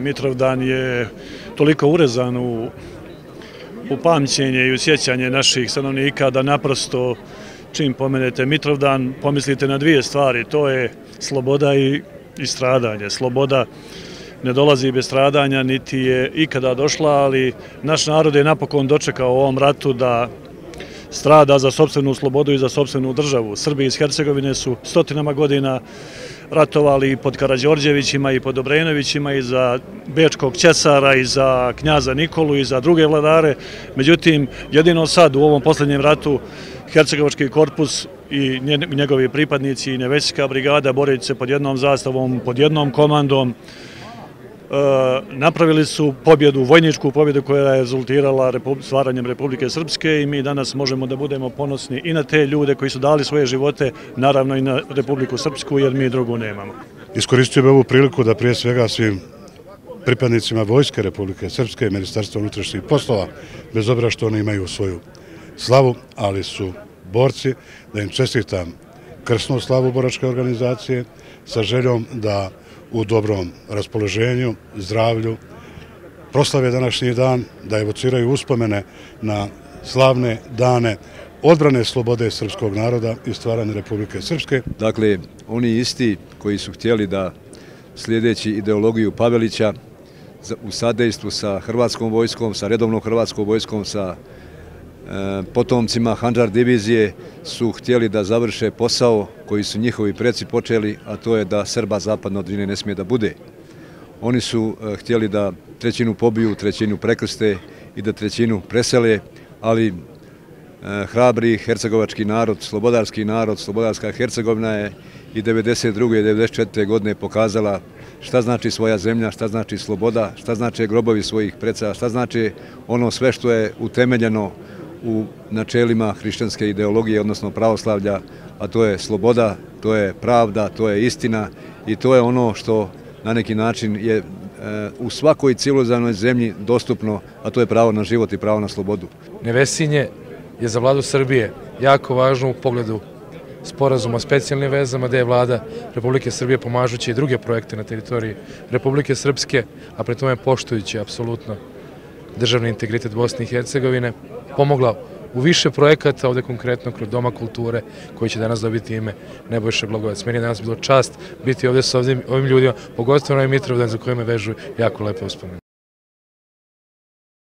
Mitrovdan je toliko urezan u, u pamćenje i u sjećanje naših stanovnika da naprosto čim pomenete Mitrovdan pomislite na dvije stvari. To je sloboda i, i stradanje. Sloboda ne dolazi bez stradanja, niti je ikada došla, ali naš narod je napokon dočekao u ovom ratu da strada za sobstvenu slobodu i za sobstvenu državu. Srbi iz Hercegovine su stotinama godina ratovali pod Karadžorđevićima i pod Obrenovićima i za Bečkog Ćesara i za knjaza Nikolu i za druge vladare. Međutim, jedino sad u ovom posljednjem ratu Hercegovački korpus i njegovi pripadnici i Nevećska brigada boreći se pod jednom zastavom, pod jednom komandom, Eh, napravili su pobjedu, vojničku pobjedu koja je rezultirala stvaranjem Republike Srpske i mi danas možemo da budemo ponosni i na te ljude koji su dali svoje živote, naravno i na Republiku Srpsku, jer mi drugu nemamo. Iskoristio bi ovu priliku da prije svega svim pripadnicima Vojske Republike Srpske i Ministarstva unutrašnjih poslova, bez obra što oni imaju svoju slavu, ali su borci, da im čestitam krsnu slavu boračke organizacije sa željom da u dobrom raspoloženju, zdravlju, proslave današnji dan, da evociraju uspomene na slavne dane odbrane slobode srpskog naroda i stvaranje Republike Srpske. Dakle, oni isti koji su htjeli da slijedeći ideologiju Pavelića u sadejstvu sa Hrvatskom vojskom, sa redovnom Hrvatskom vojskom, sa E, potomcima Hanđar divizije su htjeli da završe posao koji su njihovi preci počeli, a to je da Srba zapadno od Drine ne smije da bude. Oni su e, htjeli da trećinu pobiju, trećinu prekrste i da trećinu presele, ali e, hrabri hercegovački narod, slobodarski narod, slobodarska Hercegovina je i 92. i 94. godine pokazala šta znači svoja zemlja, šta znači sloboda, šta znači grobovi svojih preca, šta znači ono sve što je utemeljeno u načelima hrišćanske ideologije, odnosno pravoslavlja, a to je sloboda, to je pravda, to je istina i to je ono što na neki način je e, u svakoj civilizovanoj zemlji dostupno, a to je pravo na život i pravo na slobodu. Nevesinje je za vladu Srbije jako važno u pogledu sporazuma o specijalnim vezama, gde je vlada Republike Srbije pomažući i druge projekte na teritoriji Republike Srpske, a pre tome poštujući apsolutno državni integritet Bosne i Hercegovine, pomogla u više projekata, ovde konkretno kroz Doma kulture, koji će danas dobiti ime Nebojša Blagovac. Meni je danas bilo čast biti ovde sa ovim ljudima, pogotovo na Mitrovdan za koje me vežu jako lepe uspomene.